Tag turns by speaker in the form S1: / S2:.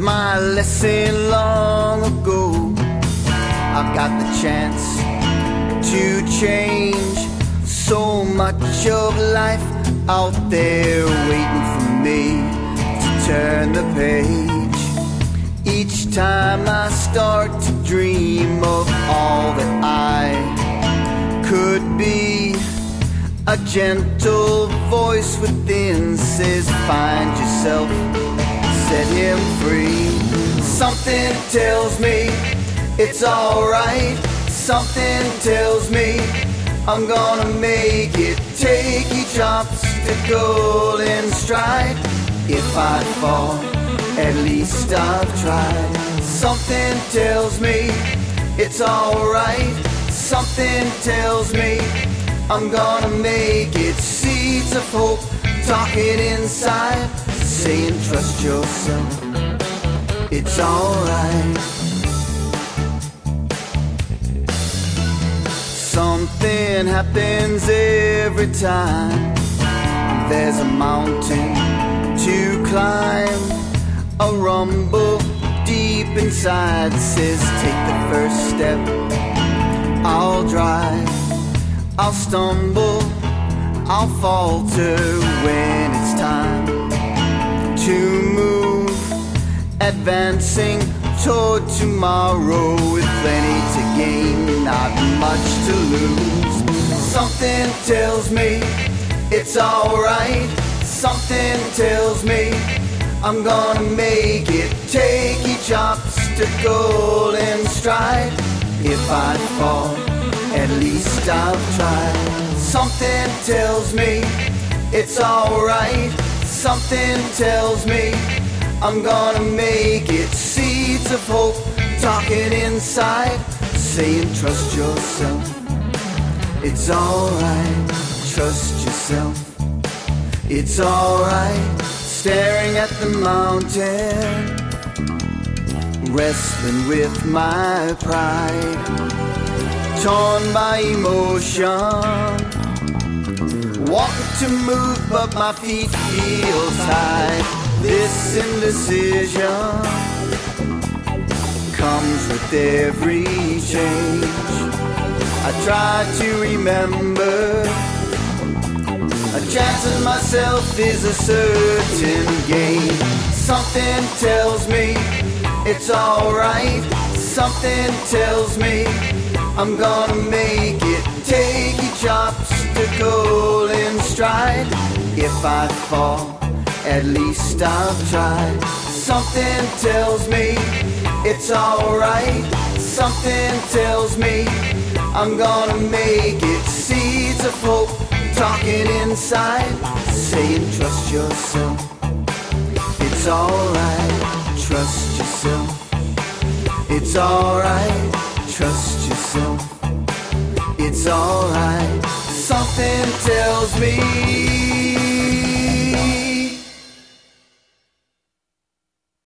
S1: lesson long ago. I've got the chance to change so much of life out there waiting for me to turn the page. Each time I start to dream of all that I could be, a gentle voice within says, Find yourself, set him free. Something tells me it's alright. Something tells me I'm gonna make it. Take each obstacle in stride. If I fall, at least I've tried. Something tells me it's alright. Something tells me I'm gonna make it. Seeds of hope talking inside, saying trust yourself. It's alright. Something happens every time. There's a mountain to climb. A rumble deep inside says, Take the first step. I'll drive. I'll stumble. I'll falter Advancing toward tomorrow with plenty to gain, not much to lose. Something tells me it's alright. Something tells me I'm gonna make it. Take each obstacle in stride. If I fall, at least I've tried. Something tells me it's alright. Something tells me I'm gonna make it. Seeds of hope talking inside, saying trust yourself. It's alright, trust yourself. It's alright, staring at the mountain, wrestling with my pride, torn by emotion. Wanting to move, but my feet feel tied. This indecision comes with every change. I try to remember. A chance at myself is a certain gain. Something tells me it's alright. Something tells me I'm gonna make it. Take each obstacle in stride. If I fall, at least I've tried. Something tells me it's alright. Something tells me I'm gonna make it. Seeds of hope talking inside, saying trust yourself. It's alright, trust yourself. It's alright, trust yourself. It's alright. Something tells me